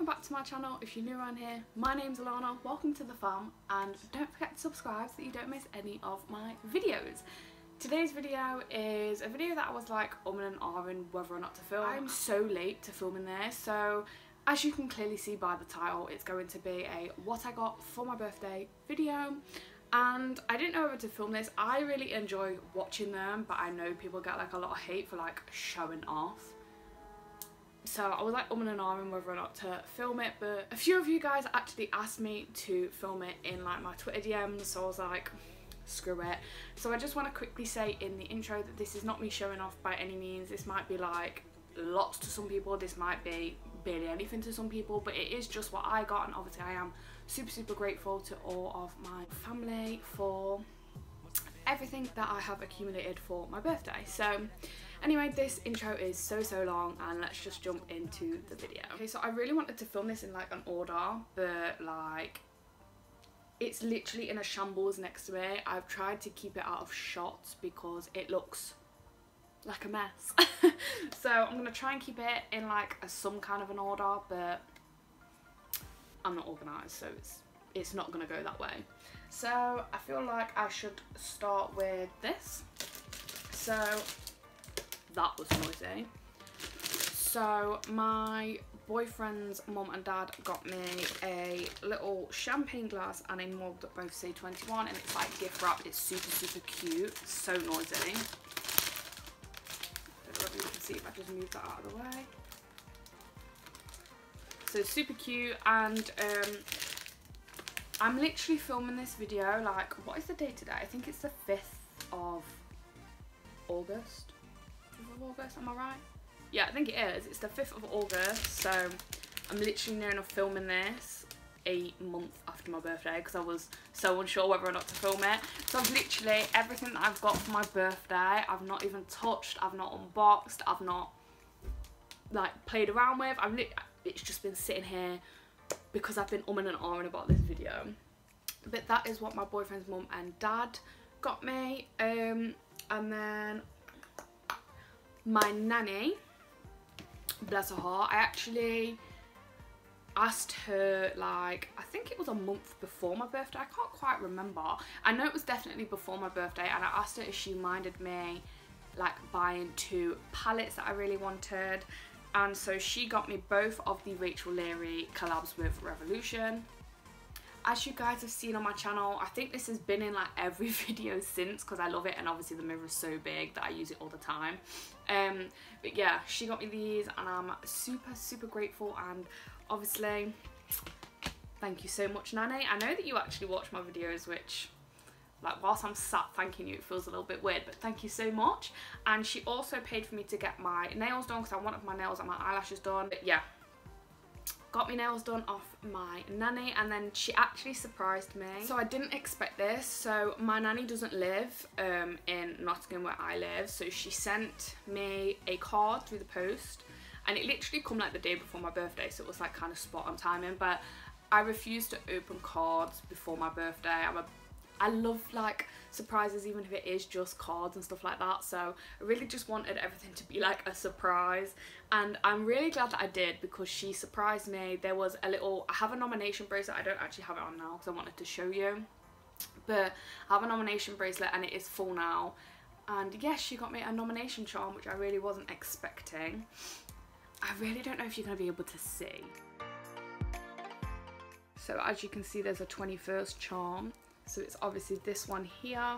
welcome back to my channel. If you're new around here, my name's Allarnah, welcome to the farm and don't forget to subscribe so you don't miss any of my videos. Today's video is a video that I was like umming and ahhing whether or not to film. I'm so late to filming this so as you can clearly see by the title it's going to be a what I got for my birthday video and I didn't know whether to film this. I really enjoy watching them but I know people get like a lot of hate for like showing off so I was like umming and ahhing whether or not to film it but a few of you guys actually asked me to film it in like my Twitter DMs so I was like screw it. So I just want to quickly say in the intro that this is not me showing off by any means. This might be like lots to some people. This might be barely anything to some people but it is just what I got and obviously I am super super grateful to all of my family for everything that I have accumulated for my birthday. So Anyway, this intro is so, so long and let's just jump into the video. Okay, so I really wanted to film this in like an order, but like it's literally in a shambles next to me. I've tried to keep it out of shots because it looks like a mess. so I'm going to try and keep it in like a, some kind of an order, but I'm not organised, so it's, it's not going to go that way. So I feel like I should start with this. So that was noisy. So my boyfriend's mum and dad got me a little champagne glass and a mug that both say 21 and it's like gift wrapped. It's super, super cute. So noisy. I don't know if you can see if I just move that out of the way. So super cute and um, I'm literally filming this video like, what is the date today? I think it's the 5th of August of August, am I right? Yeah, I think it is. It's the 5th of August, so I'm literally near enough filming this a month after my birthday because I was so unsure whether or not to film it. So I've literally, everything that I've got for my birthday, I've not even touched, I've not unboxed, I've not like played around with. I've it's just been sitting here because I've been umming and ahhing about this video. But that is what my boyfriend's mum and dad got me. Um, and then my nanny, bless her heart, I actually asked her like I think it was a month before my birthday I can't quite remember. I know it was definitely before my birthday and I asked her if she minded me like buying two palettes that I really wanted. And so she got me both of the Rachel Leary collabs with Revolution as you guys have seen on my channel I think this has been in like every video since because I love it and obviously the mirror is so big that I use it all the time. Um but yeah she got me these and I'm super super grateful and obviously thank you so much Nanny I know that you actually watch my videos which like whilst I'm sat thanking you it feels a little bit weird but thank you so much. And she also paid for me to get my nails done because I wanted my nails and my eyelashes done. But yeah got my nails done off my nanny and then she actually surprised me. So I didn't expect this. So my nanny doesn't live um, in Nottingham where I live. So she sent me a card through the post and it literally come like the day before my birthday. So it was like kind of spot on timing but I refuse to open cards before my birthday. I'm a I love like surprises even if it is just cards and stuff like that. So I really just wanted everything to be like a surprise. And I'm really glad that I did because she surprised me. There was a little I have a nomination bracelet. I don't actually have it on now because I wanted to show you. But I have a nomination bracelet and it is full now. And yes she got me a nomination charm which I really wasn't expecting. I really don't know if you're going to be able to see. So as you can see there's a 21st charm so it's obviously this one here.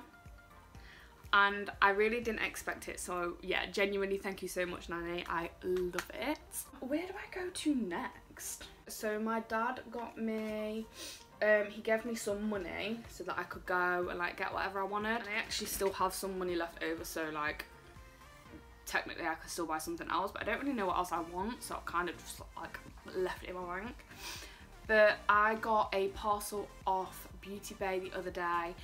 And I really didn't expect it so yeah genuinely thank you so much Nanny I love it. Where do I go to next? So my dad got me um, he gave me some money so that I could go and like get whatever I wanted. And I actually still have some money left over so like technically I could still buy something else but I don't really know what else I want so I kind of just like left it in my bank. But I got a parcel off Beauty Bay the other day.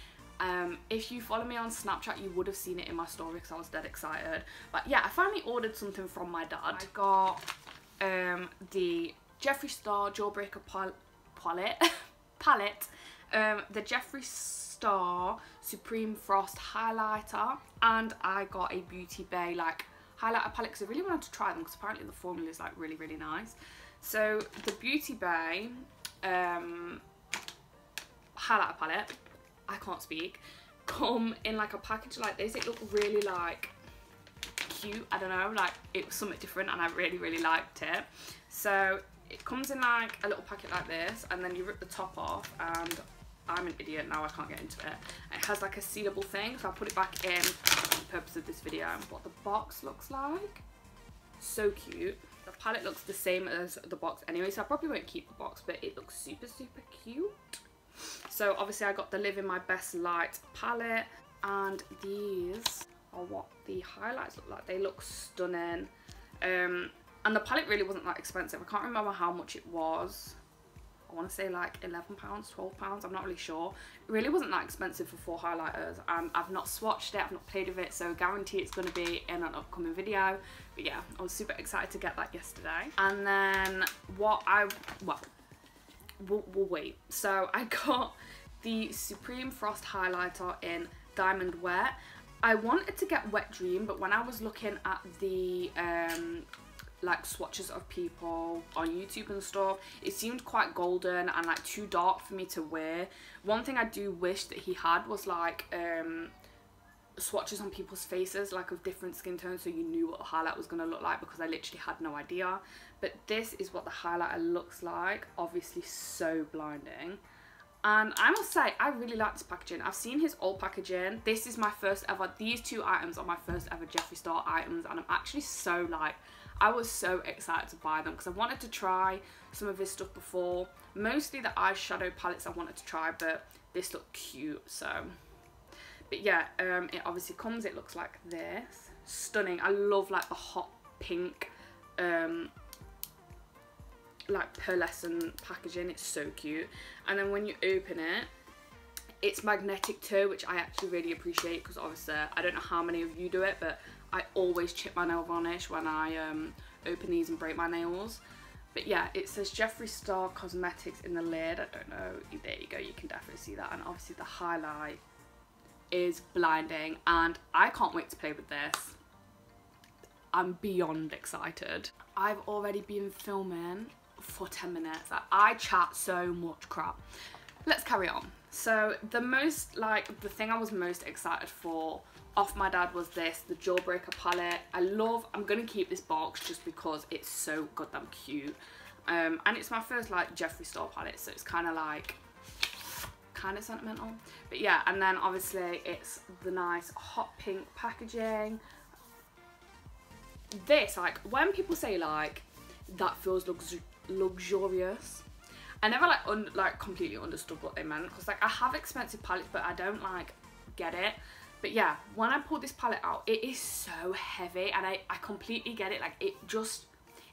Um, if you follow me on Snapchat, you would have seen it in my story because I was dead excited. But yeah, I finally ordered something from my dad. I got um, the Jeffree Star Jawbreaker pal palette, palette um, the Jeffree Star Supreme Frost highlighter, and I got a Beauty Bay like highlighter palette because I really wanted to try them because apparently the formula is like really really nice. So the Beauty Bay um, highlighter palette, I can't speak, come in like a package like this. It looked really like cute. I don't know, like it was something different and I really, really liked it. So it comes in like a little packet like this and then you rip the top off and I'm an idiot now, I can't get into it. It has like a sealable thing, so I'll put it back in for the purpose of this video. What the box looks like. So cute. The palette looks the same as the box anyway, so I probably won't keep the box, but it looks super, super cute. So obviously I got the Live in My Best Light palette, and these are what the highlights look like. They look stunning. Um, and the palette really wasn't that expensive. I can't remember how much it was. I want to say like £11, £12, I'm not really sure. It really wasn't that expensive for four highlighters. Um, I've not swatched it, I've not played with it, so guarantee it's going to be in an upcoming video. But yeah, I was super excited to get that yesterday. And then what I, well, we'll, we'll wait. So I got the Supreme Frost Highlighter in Diamond Wet. I wanted to get Wet Dream, but when I was looking at the um, like swatches of people on YouTube and stuff. It seemed quite golden and like too dark for me to wear. One thing I do wish that he had was like um, swatches on people's faces like of different skin tones so you knew what the highlight was going to look like because I literally had no idea. But this is what the highlighter looks like. Obviously so blinding. And I must say, I really like this packaging. I've seen his old packaging. This is my first ever, these two items are my first ever Jeffree Star items. And I'm actually so like, I was so excited to buy them because I wanted to try some of his stuff before. Mostly the eyeshadow palettes I wanted to try, but this looked cute, so. But yeah, um, it obviously comes, it looks like this. Stunning. I love like the hot pink, um, like pearlescent packaging. It's so cute. And then when you open it, it's magnetic too, which I actually really appreciate because obviously I don't know how many of you do it, but I always chip my nail varnish when I um, open these and break my nails. But yeah, it says Jeffree Star Cosmetics in the lid. I don't know. There you go. You can definitely see that. And obviously the highlight is blinding. And I can't wait to play with this. I'm beyond excited. I've already been filming for 10 minutes. I chat so much crap. Let's carry on. So the most, like, the thing I was most excited for off my dad was this, the Jawbreaker palette. I love, I'm going to keep this box just because it's so goddamn cute. Um, and it's my first like Jeffree Star palette, so it's kind of like, kind of sentimental. But yeah, and then obviously it's the nice hot pink packaging. This, like, when people say like, that feels lux luxurious, I never like un like completely understood what they meant because like I have expensive palettes but I don't like get it but yeah, when I pulled this palette out, it is so heavy and I, I completely get it. Like it just,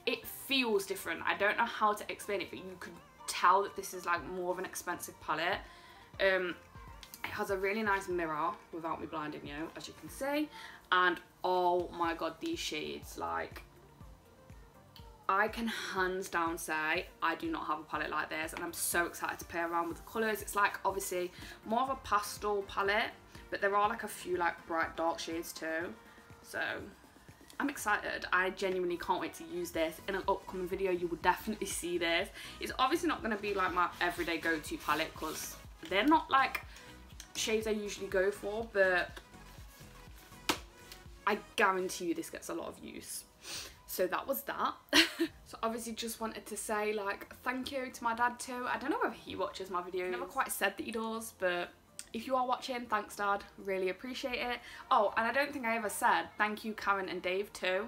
it feels different. I don't know how to explain it, but you could tell that this is like more of an expensive palette. Um, it has a really nice mirror without me blinding you, as you can see. And oh my god, these shades, like, I can hands down say I do not have a palette like this and I'm so excited to play around with the colours. It's like obviously more of a pastel palette but there are like a few like bright dark shades too. So I'm excited. I genuinely can't wait to use this. In an upcoming video, you will definitely see this. It's obviously not going to be like my everyday go-to palette because they're not like shades I usually go for, but I guarantee you this gets a lot of use. So that was that. so obviously just wanted to say like thank you to my dad too. I don't know if he watches my videos. never quite said that he does, but if you are watching, thanks dad, really appreciate it. Oh, and I don't think I ever said thank you Karen and Dave too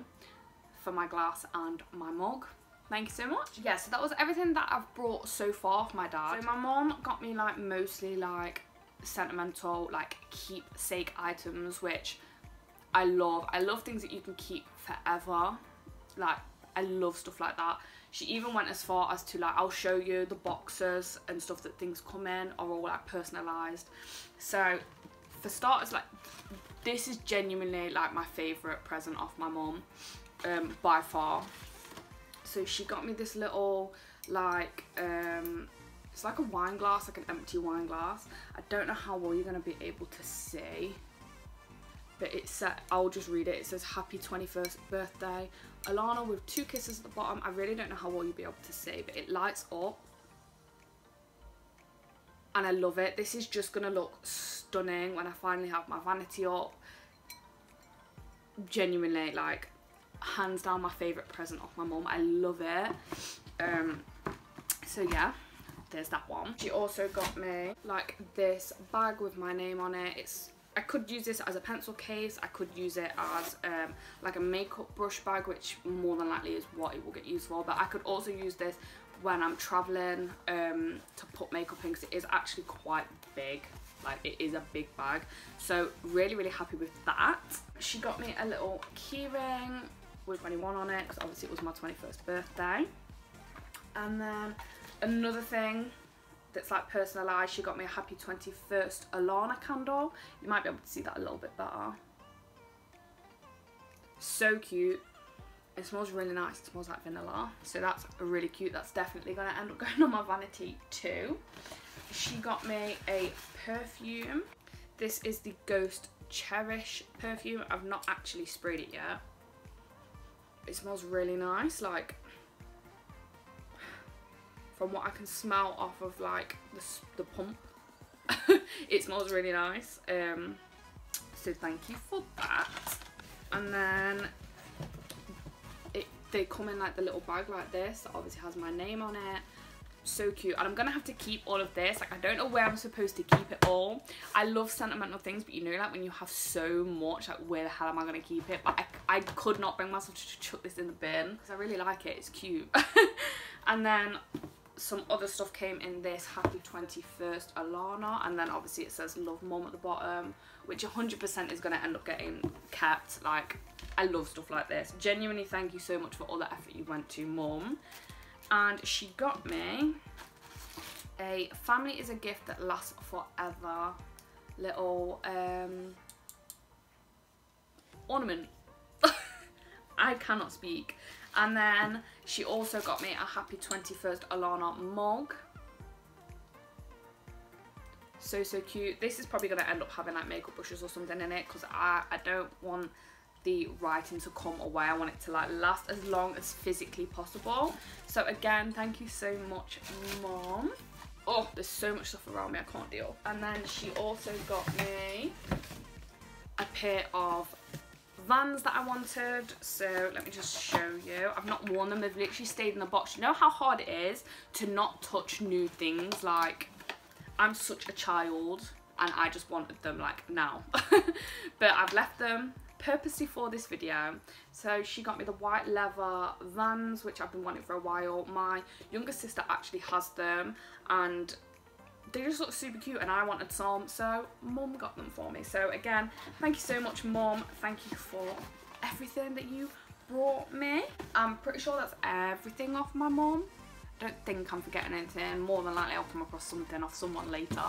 for my glass and my mug. Thank you so much. Yeah, so that was everything that I've brought so far for my dad. So my mom got me like mostly like sentimental like keepsake items which I love. I love things that you can keep forever. Like I love stuff like that. She even went as far as to like, I'll show you the boxes and stuff that things come in are all like personalised. So for starters, like this is genuinely like my favourite present off my mom um, by far. So she got me this little like, um, it's like a wine glass, like an empty wine glass. I don't know how well you're to be able to see. but it said I'll just read it. It says happy 21st birthday. Allarnah with two kisses at the bottom. I really don't know how well you'll be able to see, but it lights up. And I love it. This is just going to look stunning when I finally have my vanity up. Genuinely, like, hands down my favourite present off my mum. I love it. Um, so yeah, there's that one. She also got me, like, this bag with my name on it. It's I could use this as a pencil case, I could use it as um, like a makeup brush bag, which more than likely is what it will get used for, but I could also use this when I'm travelling um, to put makeup in because it is actually quite big, like it is a big bag. So really, really happy with that. She got me a little keyring with 21 on it because obviously it was my 21st birthday. And then another thing that's like personalised. She got me a happy 21st Allarnah candle. You might be able to see that a little bit better. So cute. It smells really nice. It smells like vanilla. So that's really cute. That's definitely going to end up going on my vanity too. She got me a perfume. This is the Ghost Cherish perfume. I've not actually sprayed it yet. It smells really nice. Like from what I can smell off of like the, the pump. it smells really nice. Um, so thank you for that. And then it they come in like the little bag like this that obviously has my name on it so cute and I'm gonna have to keep all of this. Like I don't know where I'm supposed to keep it all. I love sentimental things but you know like when you have so much like where the hell am I gonna keep it? But I, I could not bring myself to chuck this in the bin because I really like it it's cute. And then some other stuff came in this happy 21st Allarnah and then obviously it says love mom at the bottom which 100% is going to end up getting kept. Like I love stuff like this. Genuinely thank you so much for all the effort you went to mom and she got me a family is a gift that lasts forever little um ornament I cannot speak and then she also got me a happy 21st Allarnah mug. So, so cute. This is probably going to end up having like makeup brushes or something in it because I, I don't want the writing to come away. I want it to like last as long as physically possible. So again, thank you so much, mom. Oh, there's so much stuff around me, I can't deal. And then she also got me a pair of Vans that I wanted. So let me just show you. I've not worn them. They've literally stayed in the box. You know how hard it is to not touch new things? Like, I'm such a child and I just wanted them like now. but I've left them purposely for this video. So she got me the white leather Vans, which I've been wanting for a while. My younger sister actually has them and they just look super cute and I wanted some so mum got them for me so again thank you so much mum thank you for everything that you brought me I'm pretty sure that's everything off my mum don't think I'm forgetting anything more than likely I'll come across something off someone later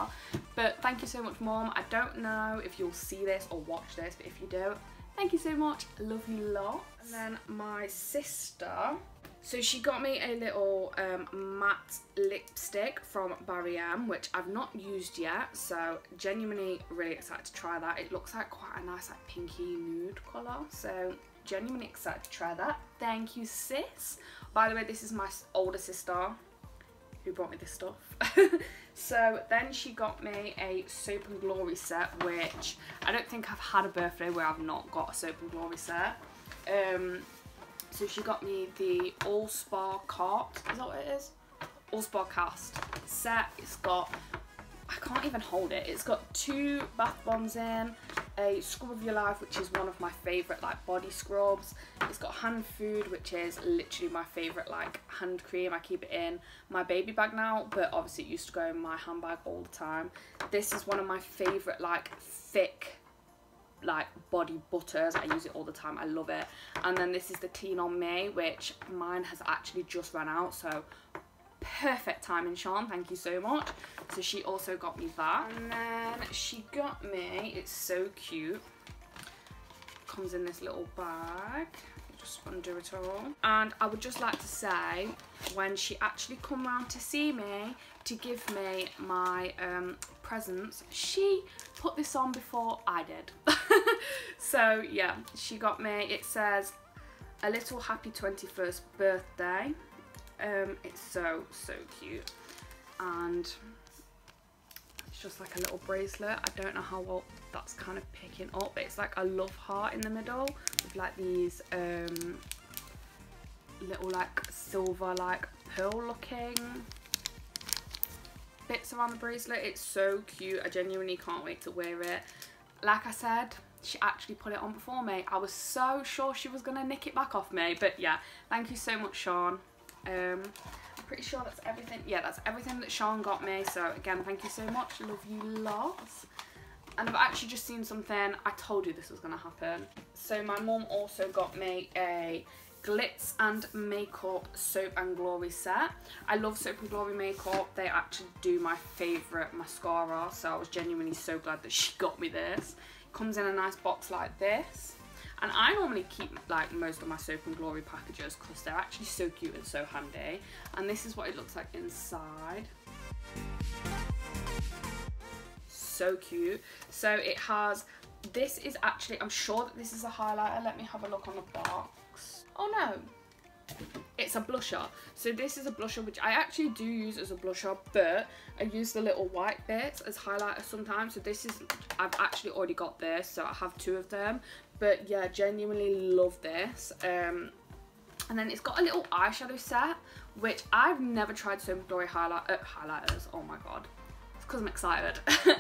but thank you so much Mom. I don't know if you'll see this or watch this but if you do thank you so much love you lot and then my sister so she got me a little um, matte lipstick from Barry M, which I've not used yet, so genuinely really excited to try that. It looks like quite a nice like pinky nude colour, so genuinely excited to try that. Thank you, sis. By the way, this is my older sister who brought me this stuff. so then she got me a Soap and Glory set, which I don't think I've had a birthday where I've not got a Soap and Glory set. Um, so she got me the All Spa Cart, is that what it is? All Spa Cast set. It's got, I can't even hold it. It's got two bath bombs in, a scrub of your life, which is one of my favourite like body scrubs. It's got hand food, which is literally my favourite like hand cream. I keep it in my baby bag now, but obviously it used to go in my handbag all the time. This is one of my favourite like thick like body butters i use it all the time i love it and then this is the clean on me which mine has actually just run out so perfect timing sean. Thank you so much. So she also got me that. And then she got me it's so cute. Comes in this little bag. Just undo it all. And i would just like to say when she actually come round to see me to give me my um, presents she put this on before I did. So yeah, she got me, it says, a little happy 21st birthday. Um, it's so, so cute. And it's just like a little bracelet. I don't know how well that's kind of picking up, it's like a love heart in the middle with like these um, little like silver like pearl looking bits around the bracelet. It's so cute. I genuinely can't wait to wear it. Like I said, she actually put it on before me. I was so sure she was going to nick it back off me. But yeah, thank you so much, Sean. Um, I'm pretty sure that's everything. Yeah, that's everything that Sean got me. So again, thank you so much. Love you lots. And I've actually just seen something. I told you this was going to happen. So my mum also got me a Glitz and Makeup Soap and Glory set. I love Soap and Glory makeup. They actually do my favourite mascara. So I was genuinely so glad that she got me this. It comes in a nice box like this. And I normally keep like most of my Soap and Glory packages because they're actually so cute and so handy. And this is what it looks like inside so cute. So it has, this is actually, I'm sure that this is a highlighter. Let me have a look on the box. Oh no, it's a blusher. So this is a blusher which I actually do use as a blusher, but I use the little white bits as highlighter sometimes. So this is, I've actually already got this, so I have two of them. But yeah, genuinely love this. Um, and then it's got a little eyeshadow set, which I've never tried so Glory highlight, uh, highlighters. Oh my god, because I'm excited.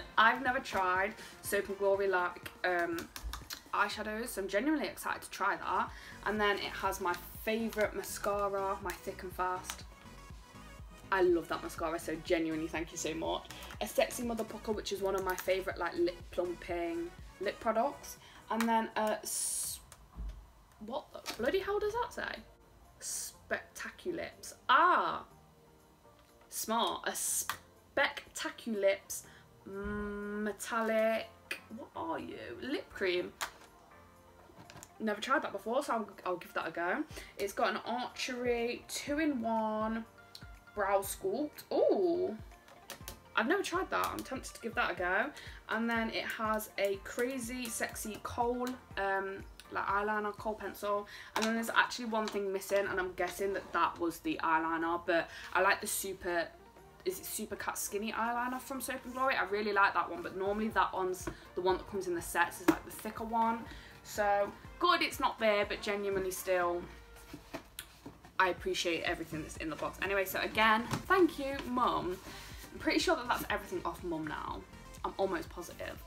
I've never tried Soap and Glory like um, eyeshadows, so I'm genuinely excited to try that. And then it has my favourite mascara, my Thick and Fast. I love that mascara, so genuinely thank you so much. A Sexy Mother Pucker, which is one of my favourite like lip plumping lip products. And then a, what the bloody hell does that say? Spectaculips. Ah, smart. A Spectaculips metallic, what are you? Lip cream. Never tried that before, so I'll, I'll give that a go. It's got an archery two-in-one brow sculpt. Oh, I've never tried that. I'm tempted to give that a go. And then it has a crazy sexy kohl um, like eyeliner, kohl pencil. And then there's actually one thing missing and I'm guessing that that was the eyeliner. But I like the super is it Supercat Skinny Eyeliner from Soap and Glory. I really like that one, but normally that one's the one that comes in the sets is like the thicker one. So good it's not there, but genuinely still I appreciate everything that's in the box. Anyway, so again, thank you, Mum. I'm pretty sure that that's everything off Mum now. I'm almost positive.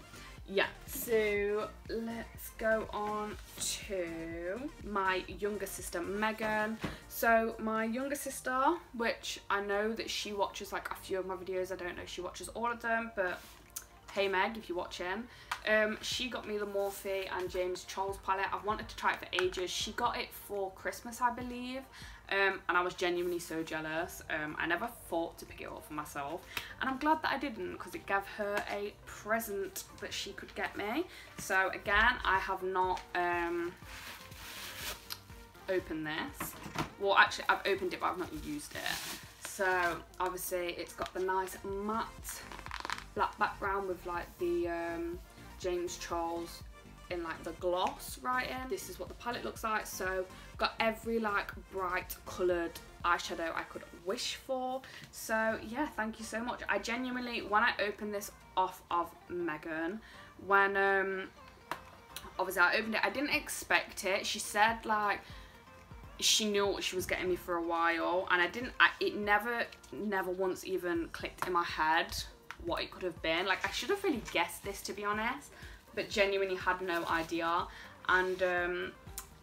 Yeah so let's go on to my younger sister Megan. So my younger sister which I know that she watches like a few of my videos. I don't know if she watches all of them but hey Meg if you're watching um she got me the Morphe and James Charles palette I've wanted to try it for ages she got it for Christmas I believe um, and I was genuinely so jealous. Um, I never thought to pick it up for myself and I'm glad that I didn't because it gave her a present that she could get me. So again, I have not um, opened this. Well, actually, I've opened it, but I've not used it. So obviously, it's got the nice matte black background with like the um, James Charles in like the gloss writing. This is what the palette looks like. So got every like bright coloured eyeshadow I could wish for. So yeah, thank you so much. I genuinely, when I opened this off of Megan, when um, obviously I opened it, I didn't expect it. She said like, she knew what she was getting me for a while and I didn't, I, it never, never once even clicked in my head what it could have been. Like I should have really guessed this to be honest, but genuinely had no idea. And um,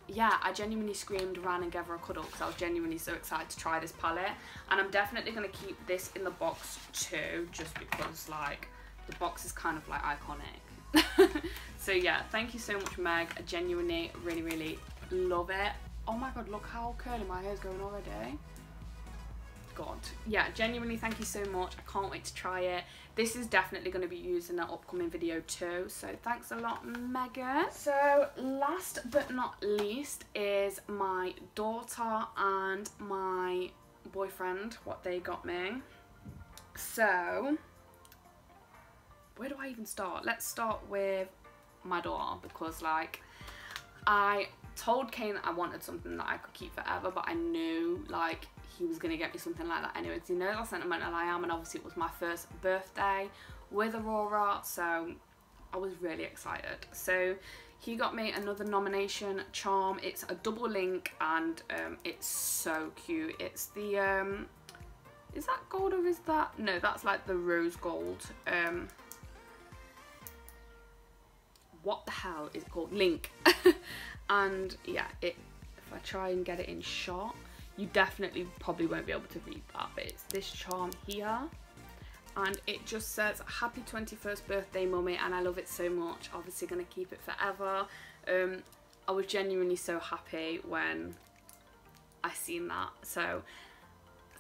yeah, I genuinely screamed, ran and gave her a cuddle because I was genuinely so excited to try this palette. And I'm definitely going to keep this in the box too, just because like the box is kind of like iconic. so yeah, thank you so much Meg. I genuinely really, really love it. Oh my god, look how curly my hair is going already. God. Yeah, genuinely thank you so much. I can't wait to try it. This is definitely going to be used in an upcoming video too. So thanks a lot, Megan. So last but not least is my daughter and my boyfriend, what they got me. So, where do I even start? Let's start with my daughter because like I told Kane that I wanted something that I could keep forever but I knew like he was going to get me something like that anyway because he knows how sentimental I am and obviously it was my first birthday with Aurora so I was really excited. So he got me another nomination charm. It's a double link and um, it's so cute. It's the, um, is that gold or is that, no that's like the rose gold. Um, what the hell is it called? Link. and yeah, it if I try and get it in shot, you definitely probably won't be able to read that, but it's this charm here. And it just says happy 21st birthday mummy and I love it so much. Obviously gonna keep it forever. Um, I was genuinely so happy when I seen that. So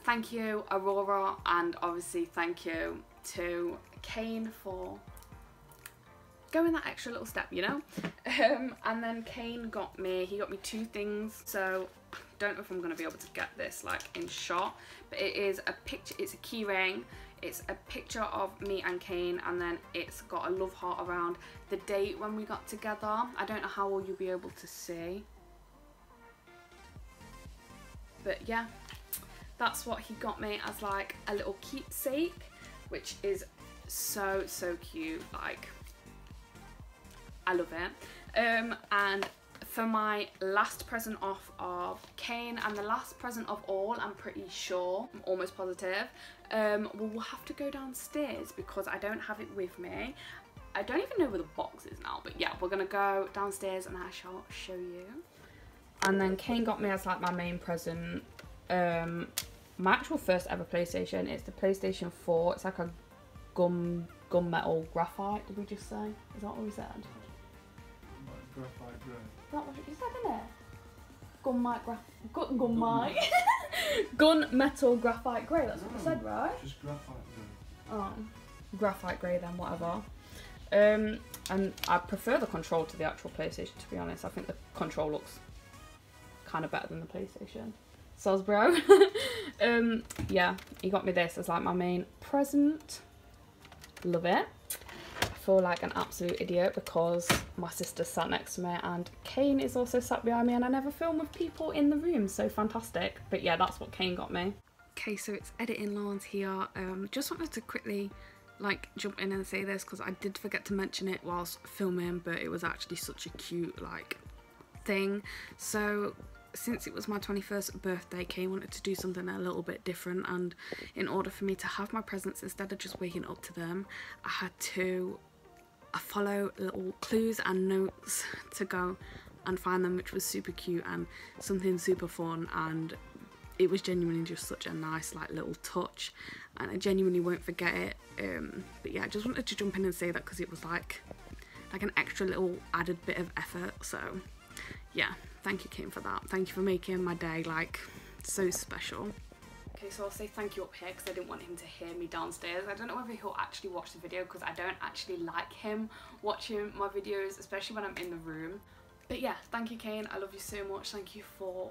thank you Aurora and obviously thank you to Kane for going that extra little step you know um, and then Kane got me he got me two things so don't know if I'm to be able to get this like in shot but it is a picture it's a key ring it's a picture of me and Kane and then it's got a love heart around the date when we got together. I don't know how well you'll be able to see. But yeah, that's what he got me as like a little keepsake, which is so, so cute. Like, I love it. Um, and for my last present off of Kane and the last present of all, I'm pretty sure, I'm almost positive, um, we'll have to go downstairs because I don't have it with me. I don't even know where the box is now, but yeah, we're gonna go downstairs and I shall show you. And then Kane got me as like my main present, um, my actual first ever PlayStation. It's the PlayStation 4. It's like a gum gum metal graphite, did we just say? Is that what we said? Graphite grey. That was you said, isn't it? Gun mic graph gun gun gun metal graphite grey, that's what I said, right? Just graphite grey. Oh. Graphite grey then, whatever. Um and I prefer the control to the actual PlayStation to be honest. I think the control looks kind of better than the PlayStation. Bro. um yeah, he got me this as like my main present. Love it feel like an absolute idiot because my sister sat next to me and Kane is also sat behind me and I never film with people in the room, so fantastic. But yeah, that's what Kane got me. Okay, so it's editing Lawns here. Um, just wanted to quickly like jump in and say this because I did forget to mention it whilst filming, but it was actually such a cute like thing. So since it was my 21st birthday, Kane wanted to do something a little bit different and in order for me to have my presents instead of just waking up to them, I had to follow little clues and notes to go and find them which was super cute and something super fun. And it was genuinely just such a nice like little touch. And I genuinely won't forget it. Um, but yeah I just wanted to jump in and say that because it was like like an extra little added bit of effort. So yeah thank you Kim for that. Thank you for making my day like so special Okay, so I'll say thank you up here because I didn't want him to hear me downstairs. I don't know whether he'll actually watch the video because I don't actually like him watching my videos, especially when I'm in the room. But yeah, thank you Kane, I love you so much. Thank you for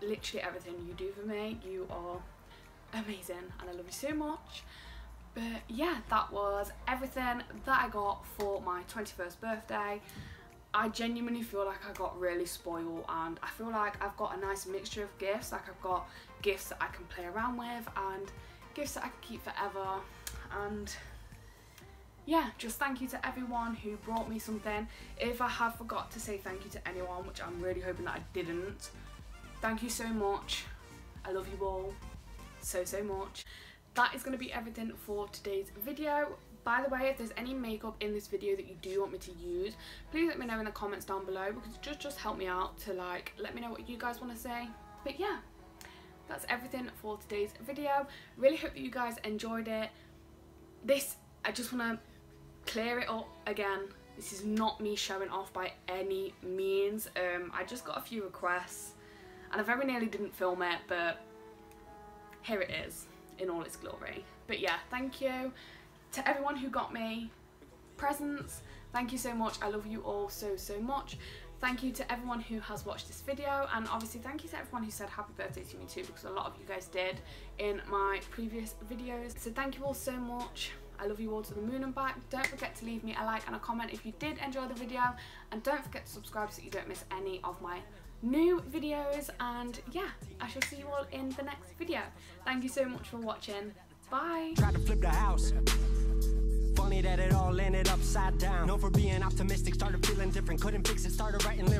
literally everything you do for me. You are amazing and I love you so much. But yeah, that was everything that I got for my 21st birthday. I genuinely feel like I got really spoiled and I feel like I've got a nice mixture of gifts. Like I've got gifts that I can play around with and gifts that I can keep forever. And yeah, just thank you to everyone who brought me something. If I have forgot to say thank you to anyone, which I'm really hoping that I didn't, thank you so much. I love you all so, so much. That is going to be everything for today's video. By the way, if there's any makeup in this video that you do want me to use, please let me know in the comments down below because it just, just help me out to like, let me know what you guys want to say. But yeah, that's everything for today's video. Really hope that you guys enjoyed it. This, I just want to clear it up again. This is not me showing off by any means. Um, I just got a few requests and I very nearly didn't film it, but here it is in all its glory. But yeah, thank you to everyone who got me presents. Thank you so much. I love you all so, so much. Thank you to everyone who has watched this video and obviously thank you to everyone who said happy birthday to me too because a lot of you guys did in my previous videos. So thank you all so much. I love you all to the moon and back. Don't forget to leave me a like and a comment if you did enjoy the video and don't forget to subscribe so you don't miss any of my new videos and yeah, I shall see you all in the next video. Thank you so much for watching. Bye. Try to flip the house. Funny that it all ended upside down. Known for being optimistic, started feeling different. Couldn't fix it, started writing lyrics.